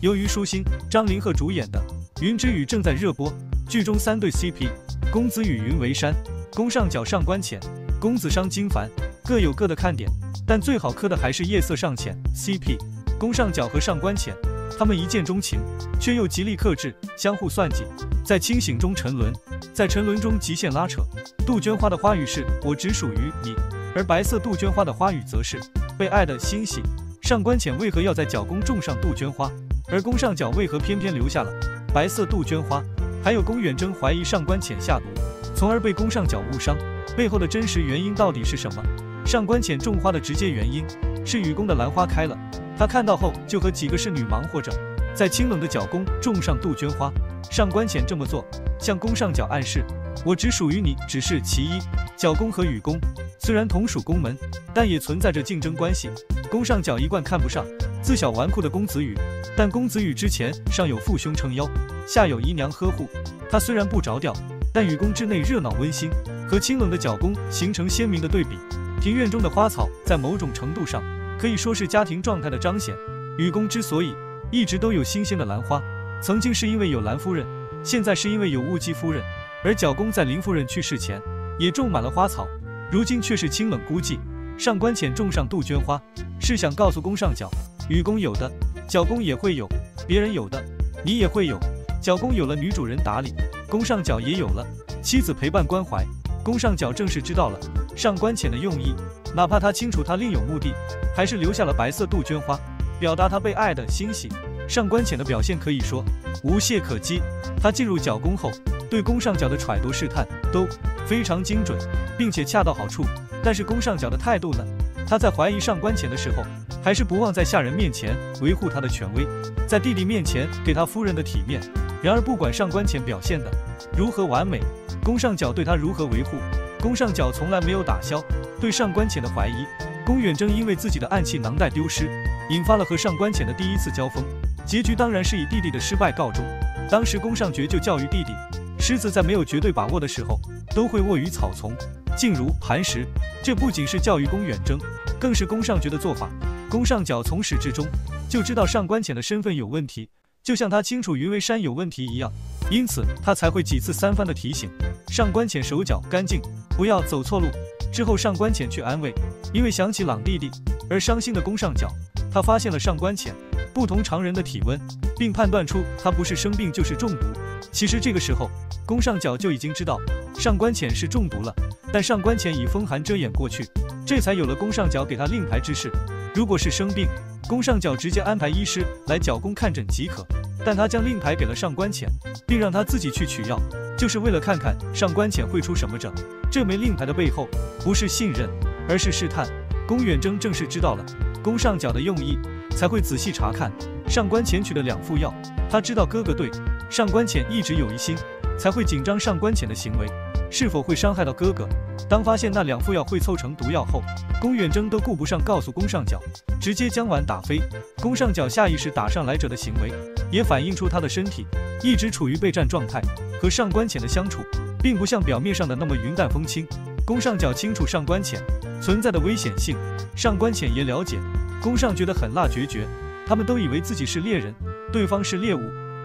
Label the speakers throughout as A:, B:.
A: 由于舒心、张凌赫主演的《云之羽》正在热播，剧中三对 CP 公子羽、云为山、宫上角、上官浅、公子商金凡各有各的看点，但最好磕的还是夜色尚浅 CP 宫上角和上官浅，他们一见钟情，却又极力克制，相互算计，在清醒中沉沦，在沉沦中极限拉扯。杜鹃花的花语是我只属于你，而白色杜鹃花的花语则是被爱的欣喜。上官浅为何要在角宫种上杜鹃花？而宫上角为何偏偏留下了白色杜鹃花？还有宫远征怀疑上官浅下毒，从而被宫上角误伤，背后的真实原因到底是什么？上官浅种花的直接原因是雨宫的兰花开了，他看到后就和几个侍女忙活着，在清冷的角宫种上杜鹃花。上官浅这么做，向宫上角暗示，我只属于你，只是其一。角宫和雨宫虽然同属宫门，但也存在着竞争关系。宫上角一贯看不上自小纨绔的公子羽。但公子羽之前上有父兄撑腰，下有姨娘呵护，他虽然不着调，但雨宫之内热闹温馨，和清冷的角宫形成鲜明的对比。庭院中的花草，在某种程度上可以说是家庭状态的彰显。雨宫之所以一直都有新鲜的兰花，曾经是因为有兰夫人，现在是因为有雾姬夫人。而角宫在林夫人去世前也种满了花草，如今却是清冷孤寂。上官浅种上杜鹃花，是想告诉宫上角，女宫有的。角宫也会有，别人有的，你也会有。角宫有了女主人打理，宫上角也有了妻子陪伴关怀。宫上角正是知道了上官浅的用意，哪怕他清楚他另有目的，还是留下了白色杜鹃花，表达他被爱的欣喜。上官浅的表现可以说无懈可击。他进入角宫后，对宫上角的揣度试探都非常精准，并且恰到好处。但是宫上角的态度呢？他在怀疑上官浅的时候。还是不忘在下人面前维护他的权威，在弟弟面前给他夫人的体面。然而不管上官浅表现的如何完美，宫上角对他如何维护，宫上角从来没有打消对上官浅的怀疑。宫远征因为自己的暗器囊袋丢失，引发了和上官浅的第一次交锋，结局当然是以弟弟的失败告终。当时宫上角就教育弟弟，狮子在没有绝对把握的时候，都会卧于草丛，静如磐石。这不仅是教育宫远征，更是宫上角的做法。宫上角从始至终就知道上官浅的身份有问题，就像他清楚云为山有问题一样，因此他才会几次三番的提醒上官浅手脚干净，不要走错路。之后上官浅去安慰，因为想起朗弟弟而伤心的宫上角，他发现了上官浅不同常人的体温，并判断出他不是生病就是中毒。其实这个时候宫上角就已经知道上官浅是中毒了，但上官浅以风寒遮掩过去，这才有了宫上角给他令牌之事。如果是生病，宫上角直接安排医师来角宫看诊即可。但他将令牌给了上官浅，并让他自己去取药，就是为了看看上官浅会出什么症。这枚令牌的背后不是信任，而是试探。宫远征正是知道了宫上角的用意，才会仔细查看上官浅取的两副药。他知道哥哥对上官浅一直有疑心，才会紧张上官浅的行为是否会伤害到哥哥。当发现那两副药会凑成毒药后，宫远征都顾不上告诉宫上角，直接将碗打飞。宫上角下意识打上来者的行为，也反映出他的身体一直处于备战状态。和上官浅的相处，并不像表面上的那么云淡风轻。宫上角清楚上官浅存在的危险性，上官浅也了解。宫上觉得狠辣决绝，他们都以为自己是猎人，对方是猎物，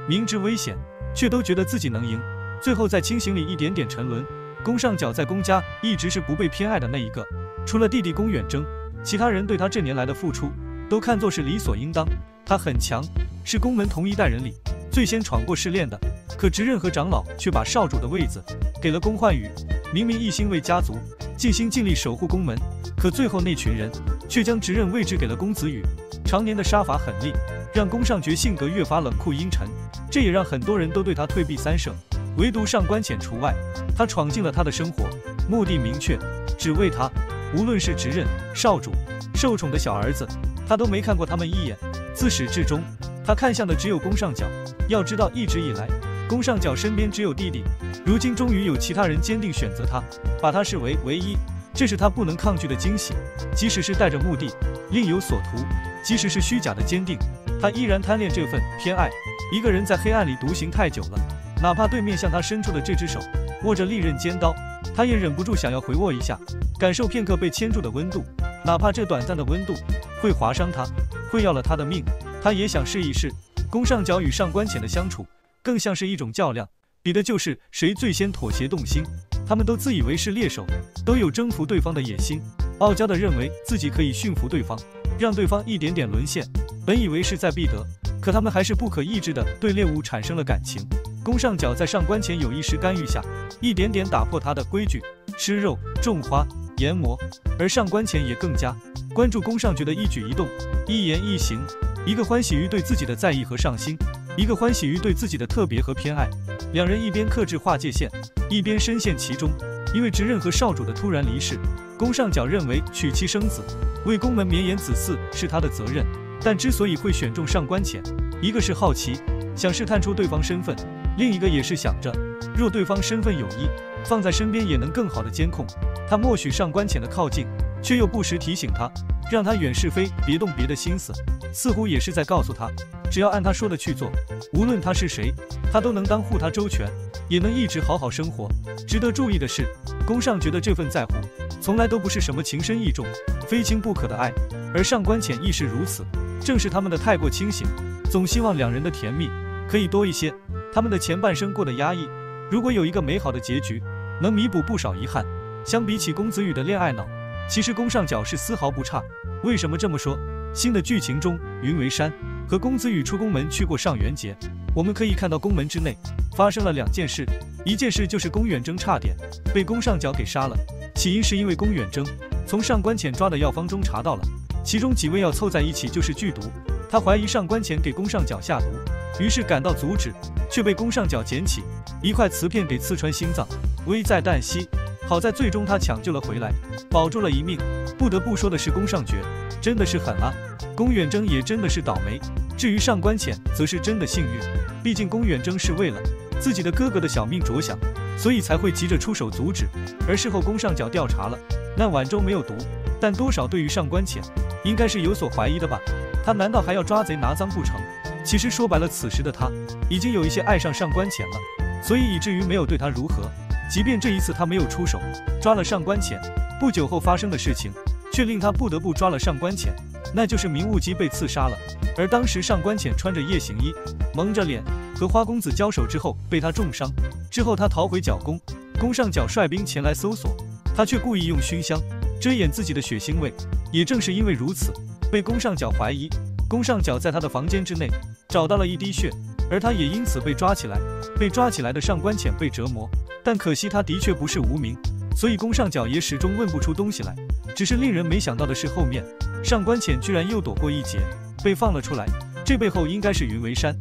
A: 明知危险，却都觉得自己能赢。最后在清醒里一点点沉沦。宫上角在宫家一直是不被偏爱的那一个。除了弟弟宫远征，其他人对他这年来的付出都看作是理所应当。他很强，是宫门同一代人里最先闯过试炼的。可执刃和长老却把少主的位子给了宫焕宇。明明一心为家族，尽心尽力守护宫门，可最后那群人却将执刃位置给了公子羽。常年的杀伐狠戾，让宫上觉性格越发冷酷阴沉。这也让很多人都对他退避三舍，唯独上官浅除外。他闯进了他的生活，目的明确，只为他。无论是执刃、少主、受宠的小儿子，他都没看过他们一眼。自始至终，他看向的只有宫上角。要知道，一直以来，宫上角身边只有弟弟，如今终于有其他人坚定选择他，把他视为唯一，这是他不能抗拒的惊喜。即使是带着目的，另有所图，即使是虚假的坚定，他依然贪恋这份偏爱。一个人在黑暗里独行太久了，哪怕对面向他伸出的这只手握着利刃尖刀，他也忍不住想要回握一下。感受片刻被牵住的温度，哪怕这短暂的温度会划伤他，会要了他的命，他也想试一试。宫上角与上官浅的相处更像是一种较量，比的就是谁最先妥协动心。他们都自以为是猎手，都有征服对方的野心，傲娇的认为自己可以驯服对方，让对方一点点沦陷。本以为势在必得，可他们还是不可抑制的对猎物产生了感情。宫上角在上官浅有意识干预下，一点点打破他的规矩，吃肉、种花、研磨，而上官浅也更加关注宫上角的一举一动、一言一行，一个欢喜于对自己的在意和上心，一个欢喜于对自己的特别和偏爱。两人一边克制划界限，一边深陷其中。因为执任和少主的突然离世，宫上角认为娶妻生子，为宫门绵延子嗣是他的责任。但之所以会选中上官浅，一个是好奇，想试探出对方身份；另一个也是想着，若对方身份有异，放在身边也能更好的监控。他默许上官浅的靠近，却又不时提醒他，让他远是非，别动别的心思，似乎也是在告诉他。只要按他说的去做，无论他是谁，他都能当护他周全，也能一直好好生活。值得注意的是，宫上觉得这份在乎，从来都不是什么情深意重、非亲不可的爱，而上官浅亦是如此。正是他们的太过清醒，总希望两人的甜蜜可以多一些。他们的前半生过得压抑，如果有一个美好的结局，能弥补不少遗憾。相比起公子羽的恋爱脑，其实宫上角是丝毫不差。为什么这么说？新的剧情中，云为山。和公子羽出宫门去过上元节，我们可以看到宫门之内发生了两件事，一件事就是宫远征差点被宫上角给杀了，起因是因为宫远征从上官浅抓的药方中查到了其中几味药凑在一起就是剧毒，他怀疑上官浅给宫上角下毒，于是赶到阻止，却被宫上角捡起一块瓷片给刺穿心脏，危在旦夕，好在最终他抢救了回来，保住了一命。不得不说的是宫上角真的是狠啊。宫远征也真的是倒霉，至于上官浅，则是真的幸运。毕竟宫远征是为了自己的哥哥的小命着想，所以才会急着出手阻止。而事后宫上角调查了，那碗粥没有毒，但多少对于上官浅，应该是有所怀疑的吧？他难道还要抓贼拿赃不成？其实说白了，此时的他已经有一些爱上上官浅了，所以以至于没有对他如何。即便这一次他没有出手抓了上官浅，不久后发生的事情却令他不得不抓了上官浅。那就是明悟姬被刺杀了，而当时上官浅穿着夜行衣，蒙着脸和花公子交手之后被他重伤，之后他逃回角宫，宫上角率兵前来搜索，他却故意用熏香遮掩自己的血腥味，也正是因为如此，被宫上角怀疑。宫上角在他的房间之内找到了一滴血，而他也因此被抓起来。被抓起来的上官浅被折磨，但可惜他的确不是无名，所以宫上角也始终问不出东西来。只是令人没想到的是后面。上官浅居然又躲过一劫，被放了出来。这背后应该是云为山